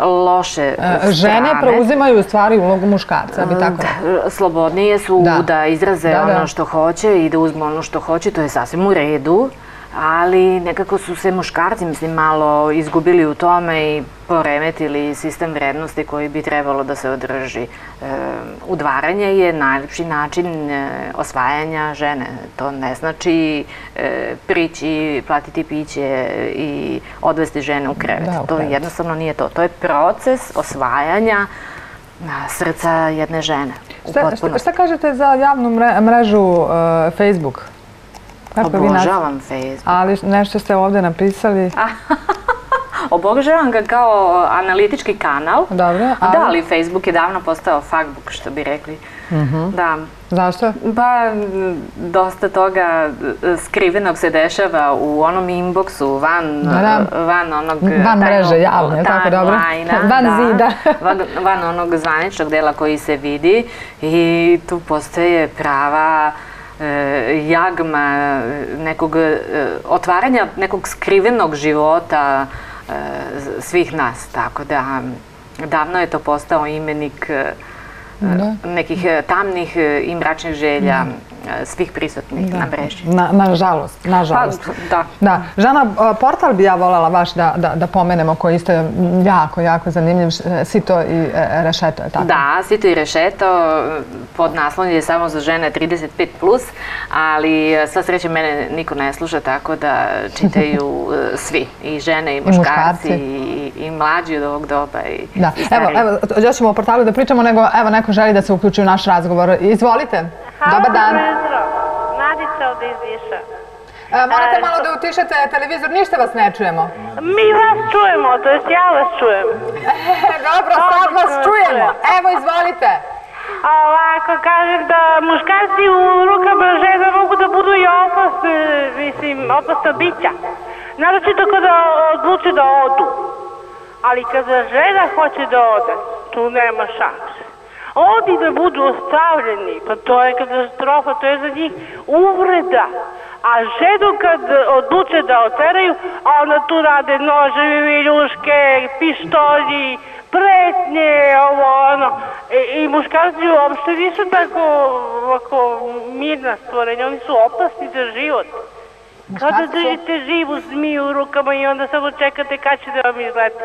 loše E, strane. Žene preuzimaju u stvari ulogu muškarca, bih tako rekla. Da, slobodnije su Da. da, izraze Da, da. ono što hoće i da uzmu ono što hoće, to je sasvim u redu, ali nekako su se muškarci, mislim, malo izgubili u tome i poremetili sistem vrednosti koji bi trebalo da se održi. E, udvaranje je najlepši način e, osvajanja žene. To ne znači e, prići, platiti piće i odvesti žene u krevet. Da, to jednostavno nije to. To je proces osvajanja a, srca jedne žene. Šta, šta, šta kažete za javnu mre- mrežu e, Facebook? Kako vi nas- Obožavam Facebook. Ali nešto ste ovde napisali. Obožavam ga kao analitički kanal. Dobro, Da, ali- ali Facebook je davno postao fuckbook, što bi rekli. Mhm. Da. Zašto? Pa, dosta toga e, skrivenog se dešava u onom inboxu, van, Da, da. van onog... Van mreže javne, tako dobro? Van da. zida. van, van onog zvaničnog dela koji se vidi i tu postoje prava e, jagma nekog e, otvaranja nekog skrivenog života e, svih nas, tako da davno je to postao imenik e, Da. nekih e, tamnih e, i mračnih želja e, svih prisutnih na mreži. Na, nažalost, nažalost. Pa, da. Da. Žana, portal bi ja voljela vaš da, da, da pomenemo, koji isto je jako, jako zanimljiv, Sito i Rešeto, je tako? Da, Sito i Rešeto, pod naslovom je samo za žene 35+, plus, ali sva sreće mene niko ne sluša, tako da čitaju svi, i žene i muškarci, muškarci. i, i mlađi od ovog doba i, Da. i Evo, stariji. evo, još ćemo o portalu da pričamo, nego evo neko želi da se uključi u naš razgovor. Izvolite. Dobar dan. Dobro, Nadica od Izviša. E, morate malo da utišete televizor, ništa vas ne čujemo. Mi vas čujemo, to jest ja vas čujem. Dobro, sad vas čujemo. čujem. Evo, izvolite. Ovako, kažem da muškarci u rukama žena mogu da budu i opasni, mislim, opasna bića. Naročito kada odluče da odu. Ali kada žena hoće da ode, tu nema šanse. Odi da budu ostavljeni, pa to je katastrofa, to je za njih uvreda. A ženu kad odluče da oteraju, a onda tu rade noževi, viljuške, pištolji, pretnje, ovo ono. I, i muškarci uopšte nisu tako ovako mirna stvorenja, oni su opasni za život. Kao da su- držite živu zmiju u rukama i onda samo čekate kad će da vam izleti.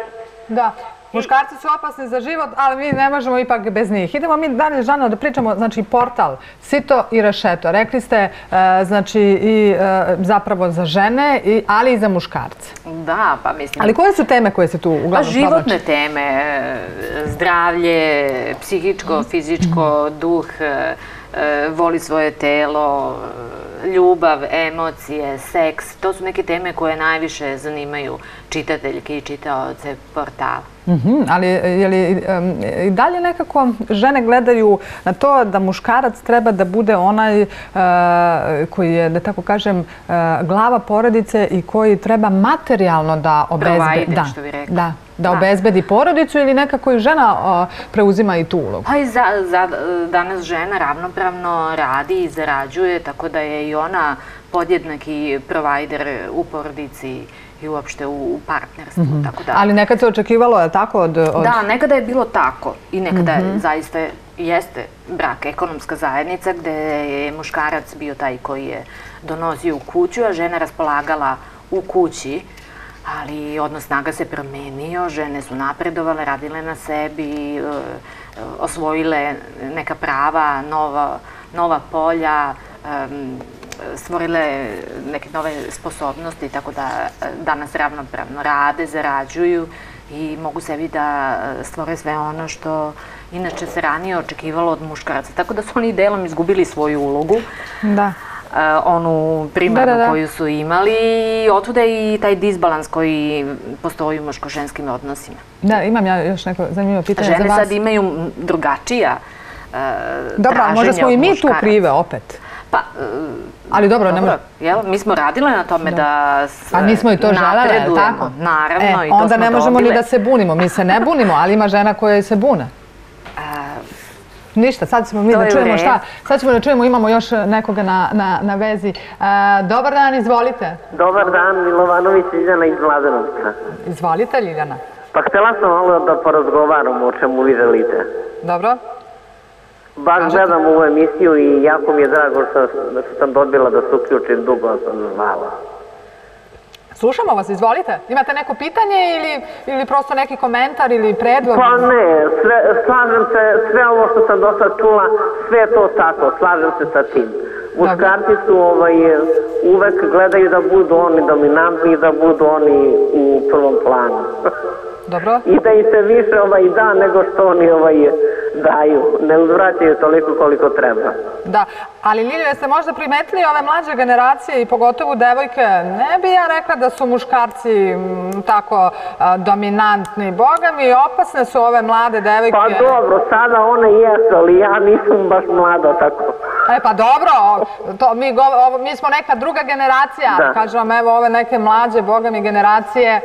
Da. Muškarci su opasni za život, ali mi ne možemo ipak bez njih. Idemo mi dalje, Žana, da pričamo, znači, portal Sito i Rešeto. Rekli ste, e, znači, i e, zapravo za žene, i, ali i za muškarce. Da, pa mislim... Ali koje su teme koje se tu Pa uglavnom životne provlače? teme, e, zdravlje, psihičko, fizičko, duh, voli svoje telo, e, ljubav, emocije, seks. To su neke teme koje najviše zanimaju čitateljke i čitaoce portala. Mhm, ali je li i dalje nekako žene gledaju na to da muškarac treba da bude onaj e, koji je, da tako kažem, e, glava porodice i koji treba materijalno da obezbedi. Da, što bi rekli. da, da Da. obezbedi porodicu ili nekako i žena o, preuzima i tu ulogu. Pa i za, za, danas žena ravnopravno radi i zarađuje, tako da je i ona podjednaki provajder u porodici i uopšte u, u partnerstvu. Tako da, Ali nekad se očekivalo, je tako, od... od... Da, nekada je bilo tako i nekada je zaista jeste brak ekonomska zajednica gde je muškarac bio taj koji je donosio u kuću, a žena raspolagala u kući, ali odnos snaga se promenio, žene su napredovale, radile na sebi, e, osvojile neka prava, nova, nova polja, stvorile neke nove sposobnosti, tako da e, danas ravnopravno rade, zarađuju i mogu sebi da e, stvore sve ono što inače se ranije očekivalo od muškaraca. Tako da su oni delom izgubili svoju ulogu, Da. e, onu primarnu Da, da, da. koju su imali i otuda i taj disbalans koji postoji u muško-ženskim odnosima. Da, imam ja još neko zanimljivo pitanje za Žene vas. sad imaju drugačija Dobro, ali možda smo i mi tu krive opet. Pa, Ali dobro, Dobro, mora... jel? Mi smo radile na tome da s- A nismo i to želele, je tako? Naravno, e, i to onda smo ne možemo dobile. ni da se bunimo. Mi se ne bunimo, ali ima žena koje se bune. Ništa, sad ćemo mi To da čujemo šta. Sad ćemo da čujemo, imamo još nekoga na, na, na vezi. E, dobar dan, izvolite. Dobar dan, Milovanović Ljiljana iz Mladenovca. Izvolite, Ljiljana. Pa htjela sam malo da porazgovaramo o čemu vi želite. Dobro? Baš gledam ovu emisiju i jako mi je drago što, što sam dobila da se uključim, dugo sam zvala. Slušamo vas, izvolite. Imate neko pitanje ili, ili prosto neki komentar ili predlog? Pa ne, sve, slažem se, sve ovo što sam do sad čula, sve je to tako, slažem se sa tim. Muškarci su ovaj, uvek gledaju da budu oni dominantni i da budu oni u prvom planu. Dobro. I da im se više ovaj, da nego što oni ovaj, daju. Ne uzvraćaju toliko koliko treba. Da, ali Lilju, jeste možda primetili ove mlađe generacije i pogotovo devojke, ne bi ja rekla da su muškarci tako a, dominantni. Boga mi, opasne su ove mlade devojke. Pa dobro, sada one jesu, ali ja nisam baš mlada tako. E pa dobro, to, mi, ovo, mi smo neka druga generacija, Da. kažem vam, evo ove neke mlađe, boga mi, generacije,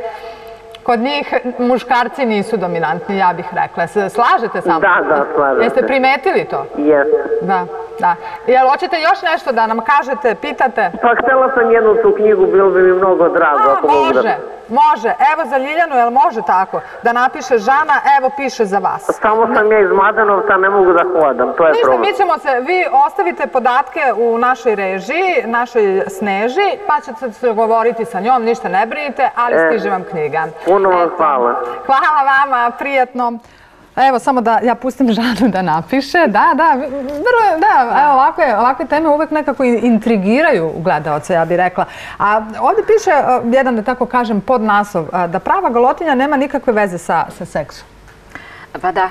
kod njih muškarci nisu dominantni, ja bih rekla. Se slažete sa mnom? Da, da, slažem Jeste primetili to? Jeste. Da, da. Jel hoćete još nešto da nam kažete, pitate? Pa htjela sam jednu tu knjigu, bilo bi mi mnogo drago. A, ako da- može, može. Evo za Ljiljanu, jel može tako? Da napiše Žana, evo piše za vas. Samo sam ja iz Mladenovca, ne mogu da hodam, to je Ništa, problem. mi ćemo se, vi ostavite podatke u našoj režiji, našoj Sneži, pa ćete se govoriti sa njom, ništa ne brinite, ali E, stiže vam knjiga. Puno vam hvala. Hvala vama, prijatno. Evo, samo da ja pustim Žanu da napiše. Da, da, vrlo, da, evo, ovakve, ovakve teme uvek nekako intrigiraju gledaoce, ja bih rekla. A ovdje piše a, jedan, da tako kažem, podnaslov, a, da prava golotinja nema nikakve veze sa, sa seksom. Pa da.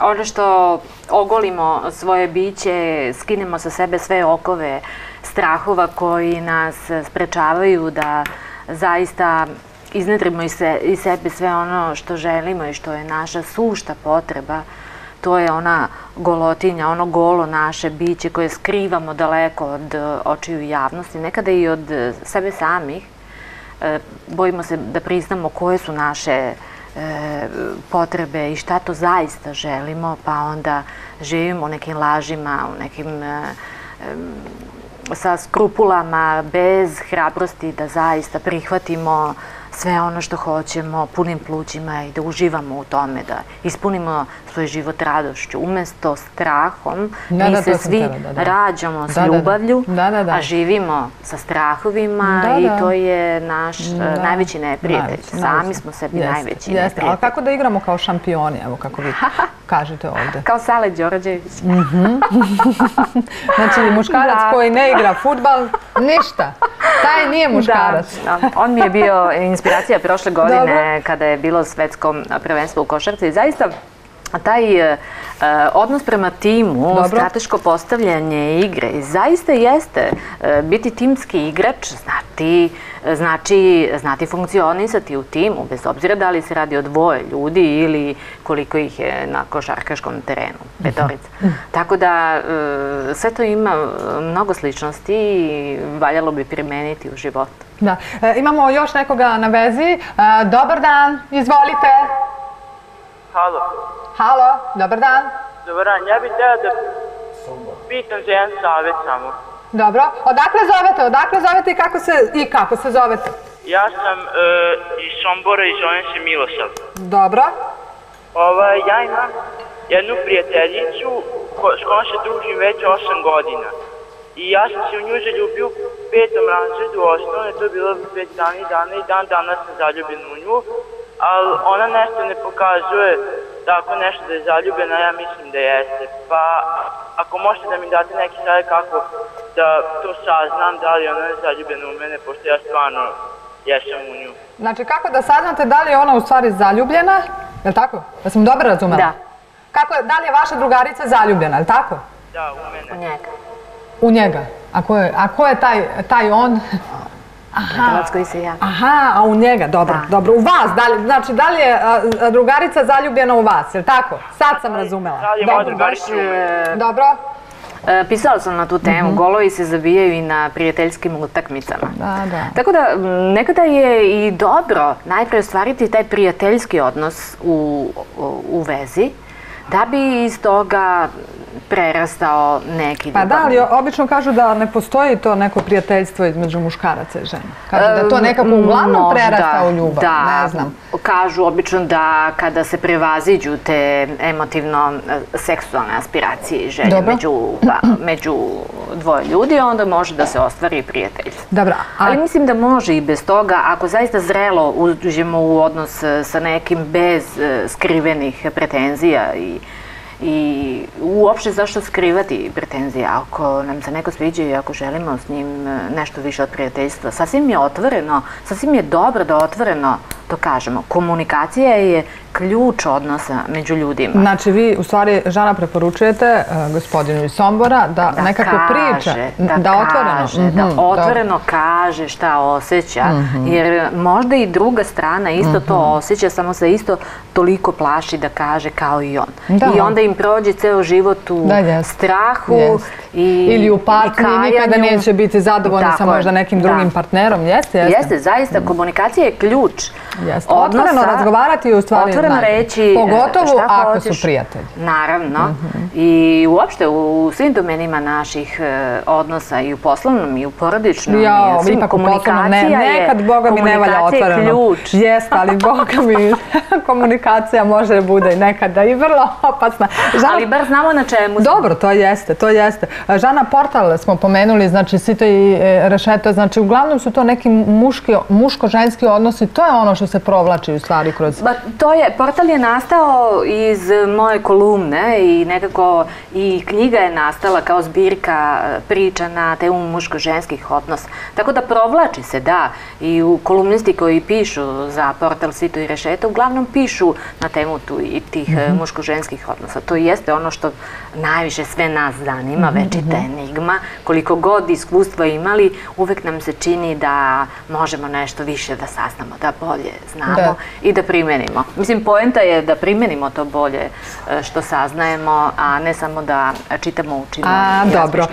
Ono što ogolimo svoje biće, skinemo sa sebe sve okove strahova koji nas sprečavaju da zaista iznedrimo iz, se, iz sebe sve ono što želimo i što je naša sušta potreba. To je ona golotinja, ono golo naše biće koje skrivamo daleko od e, očiju javnosti, nekada i od e, sebe samih. E, bojimo se da priznamo koje su naše potrebe i šta to zaista želimo, pa onda živimo u nekim lažima, u nekim sa skrupulama, bez hrabrosti da zaista prihvatimo sve ono što hoćemo punim plućima i da uživamo u tome, da ispunimo svoj život radošću. Umesto strahom, Da, mi da, se svi da, rađamo s ljubavlju, a živimo sa strahovima i to je naš e, Da. najveći neprijatelj. Sami smo sebi najveći jeste. Ali neprijatelj. kako da igramo kao šampioni, evo kako vi kažete ovde. Kao Sale Đorđević. Znači, muškarac koji ne igra futbal, ništa. Taj nije muškarac. Da. On mi je bio inspiracija prošle godine kada je bilo svetsko prvenstvo u košarci. I zaista taj e, odnos prema timu, Dobro. strateško postavljanje igre, zaista jeste e, biti timski igrač, znati, znači znati funkcionisati u timu, bez obzira da li se radi o dvoje ljudi ili koliko ih je na košarkaškom terenu, petorica. Tako da e, sve to ima e, mnogo sličnosti i valjalo bi primeniti u životu. Da. E, imamo još nekoga na vezi. E, dobar dan, izvolite. Halo, Halo, dobar dan. dobar dan, ja bih teo da pitam za jedan savjet samo. Dobro. Odakle zovete? Odakle zovete i kako se, i kako se zovete? Ja sam e, iz Sombora i zovem se Milosav. Dobro. Ovaj, ja imam jednu prijateljicu ko, s kojom se družim već 8 godina. I ja sam se u nju zaljubio u petom razredu osnovne, to je bilo već dan i dana i dan danas sam zaljubljen u nju, ali ona nešto ne pokazuje tako nešto da je zaljubljena, ja mislim da jeste. Pa ako možete da mi date neki savjet kako da to saznam, da li ona je zaljubljena u mene, pošto ja stvarno jesam u nju. Znači, kako da saznate da li je ona u stvari zaljubljena? Je li tako? Da sam dobro razumela? Da. Kako je, da li je vaša drugarica zaljubljena, je li tako? Da, u mene. U njega. U njega. A ko je, a ko je taj, taj on? Gledalac koji se javi. Aha, a u njega, dobro, dobro. U vas, da li, znači da li je a, drugarica zaljubljena u vas, je li tako? Sad sam razumela. Da Dobro? Dobro. E, pisala sam na tu temu, golovi se zabijaju i na prijateljskim utakmicama. Da, da. Tako da nekada je i dobro najpre ostvariti taj prijateljski odnos u, u, u vezi, da bi iz toga prerastao neki Pa da, ali obično kažu da ne postoji to neko prijateljstvo između muškaraca i žena. Kažu da to nekako uglavnom Možda, prerasta u ljubav, da, ne znam. Kažu obično da kada se prevaziđu te emotivno e, seksualne aspiracije i želje među, pa, među dvoje ljudi, onda može da se ostvari prijateljstvo. Dobro, a Ali mislim da može i bez toga, ako zaista zrelo uđemo u odnos e, sa nekim bez e, skrivenih pretenzija i I uopšte zašto skrivati pretenzije? Ako nam se neko sviđa i ako želimo s njim e, nešto više od prijateljstva, sasvim je otvoreno, sasvim je dobro da otvoreno to kažemo. Komunikacija je ključ odnosa među ljudima. Znači, vi u stvari, Žana, preporučujete e, gospodinu iz Sombora da, da nekako priča, da, da, otvoreno. kaže, Mhm, da dobro. otvoreno kaže šta osjeća, Mhm. jer možda i druga strana isto to osjeća, samo se isto toliko plaši da kaže kao i on. Da. I onda im prođe ceo život u Da, jest. strahu Jest. i Ili u patnji, i nikada neće biti zadovoljni sa možda nekim da. drugim partnerom. Jeste, jeste. Jeste, zaista, komunikacija je ključ. Jeste. Otvoreno razgovarati u stvari Otvoreno najbolje. reći Pogotovo šta ako hoćeš. su prijatelji. Naravno. Mhm. I uopšte u svim domenima naših e, odnosa i u poslovnom i u porodičnom Ja, ipak u poslovnom, ne, komunikacija je- nekad, boga mi, ne valja komunikacija je otvoreno. ključ. Jeste, ali boga mi, komunikacija može bude i nekada i vrlo opasna. Žana, Ali bar znamo na čemu. Dobro, to jeste, to jeste. Žana, portal smo pomenuli, znači Sito i e, Rešeto, znači uglavnom su to neki muško-ženski odnosi, to je ono što se provlači u stvari kroz... Ba, to je, portal je nastao iz moje kolumne i nekako i knjiga je nastala kao zbirka e, priča na temu muško-ženskih odnosa. Tako da provlači se, da, i u kolumnisti koji pišu za portal Sito i Rešeta uglavnom pišu na temu tu i tih e, Mhm. muško-ženskih odnosa. To jeste ono što najviše sve nas zanima, Mhm, večita enigma. Koliko god iskustva imali, uvek nam se čini da možemo nešto više da saznamo, da bolje znamo Da. i da primenimo. Mislim, poenta je da primenimo to bolje e, što saznajemo, a ne samo da čitamo, učimo A, i dobro.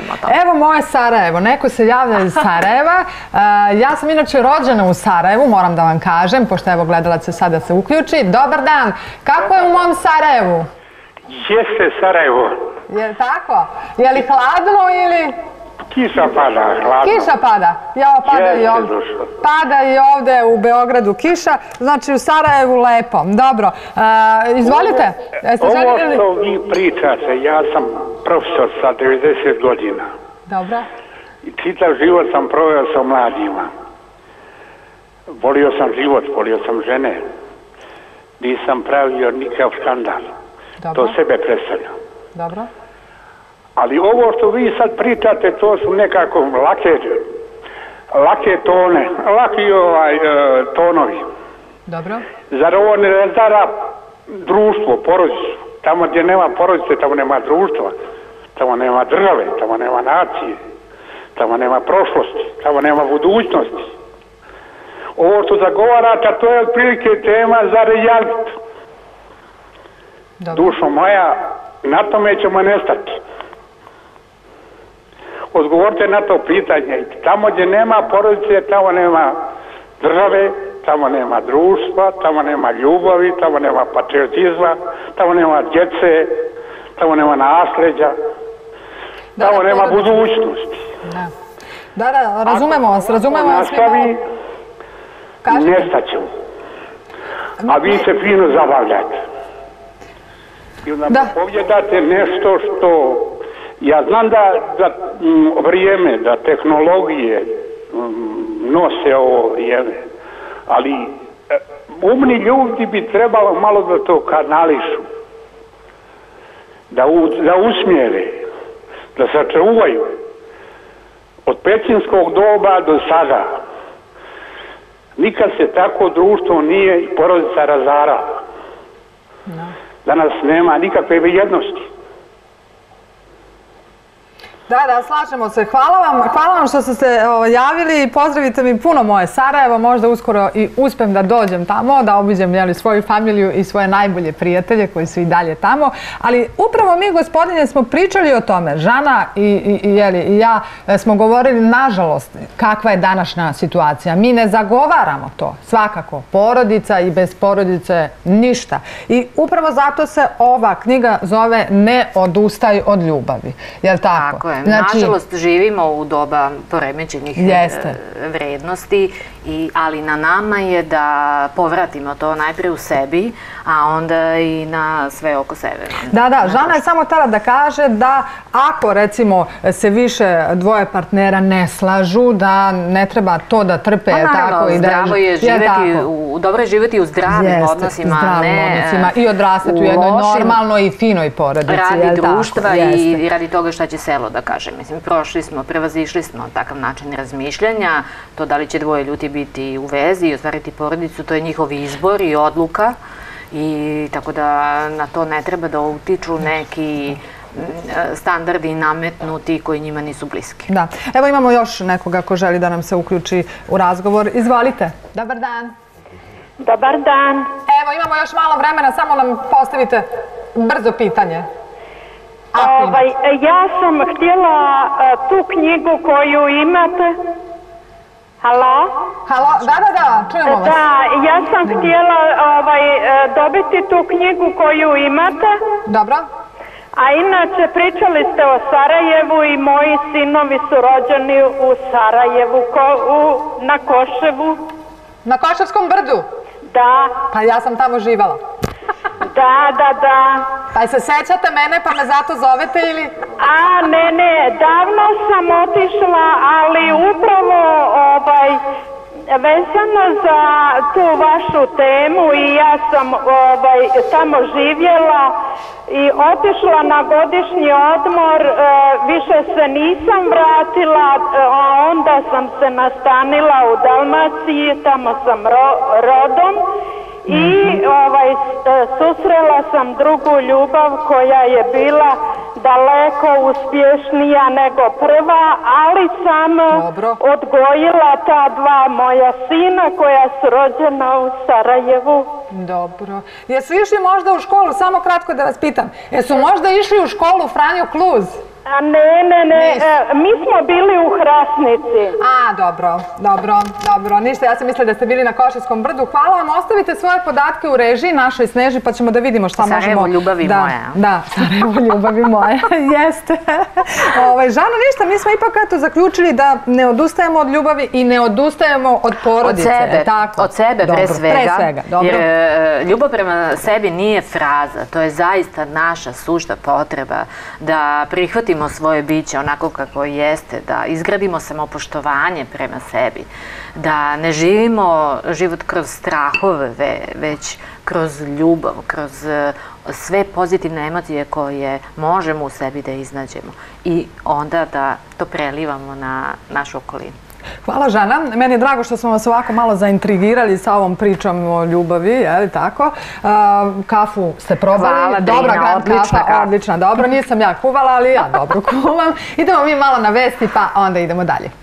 Evo moje Sarajevo. Neko se javlja iz Sarajeva. E, ja sam inače rođena u Sarajevu, moram da vam kažem, pošto evo gledalac se sada se uključi. Dobar dan. Kako je u mom Sarajevu? Jeste Sarajevo. Je li tako? Je li hladno ili... Kiša pada, hladno. Kiša pada. Ja, pada i ovde. dušo. Pada i ovde u Beogradu kiša. Znači u Sarajevu lepo. Dobro. E, izvolite. Jeste Ovo željeli- što vi pričate, ja sam profesor sa 90 godina. Dobro. I čitav život sam proveo sa mladima. Volio sam život, volio sam žene. Nisam pravio nikakav skandal. Dobro. To sebe predstavljam. Dobro. Ali ovo što vi sad pričate, to su nekako lake, lake tone, laki ovaj, e, tonovi. Dobro. Zar ovo ne razara društvo, porodicu? Tamo gdje nema porodice, tamo nema društva, tamo nema države, tamo nema nacije, tamo nema prošlosti, tamo nema budućnosti. Ovo što zagovarate, to je otprilike tema za reality. Dušo moja, na tome ćemo nestati. Odgovorite na to pitanje. Tamo gdje nema porodice, tamo nema države, tamo nema društva, tamo nema ljubavi, tamo nema patriotizma, tamo nema djece, tamo nema nasljeđa, tamo nema budućnosti. Da, da, razumemo vas, razumemo vas. nastavi, nestaće. A vi se fino zabavljate. I onda Da. povjedate nešto što... Ja znam da, da mm, vrijeme, da tehnologije mm, nose ovo, jel? ali e, umni ljudi bi trebalo malo da to kanališu. Da, u, da usmjere, da sačuvaju. Od pećinskog doba do sada. Nikad se tako društvo nije i porodica razarala. Danas nema nikakve vrijednosti. Da, da, slažemo se. Hvala vam, hvala vam što ste se o, javili i pozdravite mi puno moje Sarajevo. Možda uskoro i uspem da dođem tamo, da obiđem jeli, svoju familiju i svoje najbolje prijatelje koji su i dalje tamo. Ali upravo mi, gospodine, smo pričali o tome. Žana i, i, i, jeli, i ja e, smo govorili, nažalost, kakva je današnja situacija. Mi ne zagovaramo to, svakako. Porodica i bez porodice ništa. I upravo zato se ova knjiga zove Ne odustaj od ljubavi. Jel tako? Tako je. Nažalost, živimo u doba poremećenih e, Jeste. vrednosti, i, ali na nama je da povratimo to najprije u sebi, a onda i na sve oko sebe. Da, da, Žana je samo htjela da kaže da ako recimo se više dvoje partnera ne slažu, da ne treba to da trpe, Pa naravno, tako? i da zdravo je živjeti, tako. u, dobro je živjeti u zdravim Jeste, odnosima, zdravim ne odnosima i odrastati u u jednoj normalnoj i finoj porodici. radi jel tako? društva i, i radi toga šta će selo da kaže. Mislim, prošli smo, prevazišli smo takav način razmišljanja, to da li će dvoje ljudi biti u vezi i ostvariti porodicu, to je njihov izbor i odluka i tako da na to ne treba da utiču neki mm, standardi nametnuti koji njima nisu bliski. Da. Evo imamo još nekoga ko želi da nam se uključi u razgovor. Izvolite. Dobar dan. Dobar dan. Evo imamo još malo vremena, samo nam postavite brzo pitanje. Ovaj, ja sam htjela e, tu knjigu koju imate. Halo? Halo, da, da, da, čujemo vas. Da, ja sam htjela ovaj, e, dobiti tu knjigu koju imate. Dobro. A inače, pričali ste o Sarajevu i moji sinovi su rođeni u Sarajevu, ko, u, na Koševu. Na Koševskom brdu? Da. Pa ja sam tamo živala. Da, da, da. Pa se sećate mene pa me zato zovete ili? A, ne, ne, davno sam otišla, ali upravo ovaj, vezano za tu vašu temu i ja sam ovaj, tamo živjela i otišla na godišnji odmor, e, više se nisam vratila, e, a onda sam se nastanila u Dalmaciji, tamo sam ro- rodom i ovaj, s- e, susrela sam drugu ljubav koja je bila daleko uspješnija nego prva, ali sam odgojila ta dva moja sina koja su rođena u Sarajevu. Dobro. Jesu išli možda u školu, samo kratko da vas pitam, jesu možda išli u školu Franjo Kluz? A ne, ne, ne, e, mi smo bili u Hrasnici. A, dobro, dobro, dobro. Ništa, ja sam mislila da ste bili na Koševskom brdu. Hvala vam, ostavite svoje podatke u režiji našoj Sneži pa ćemo da vidimo šta Sarajevo, možemo... ljubavi da, moja. Da, Sarajevo, ljubavi moja. Jeste. Ovaj, Žano, ništa, mi smo ipak eto zaključili da ne odustajemo od ljubavi i ne odustajemo od porodice. Od sebe, tako? od sebe Dobro, pre svega. Pre svega, dobro. Jer e, ljubav prema sebi nije fraza, to je zaista naša sušta potreba da prihvatimo svoje biće onako kako jeste, da izgradimo samopoštovanje prema sebi, da ne živimo život kroz strahove, ve- već kroz ljubav, kroz e, sve pozitivne emocije koje možemo u sebi da iznađemo i onda da to prelivamo na našu okolinu. Hvala Žana. Meni je drago što smo vas ovako malo zaintrigirali sa ovom pričom o ljubavi, je li tako? Kafu ste probali. Hvala, Dobra Grand odlična kafa. odlična, dobro. Nisam ja kuvala, ali ja dobro kuvam. Idemo mi malo na vesti pa onda idemo dalje.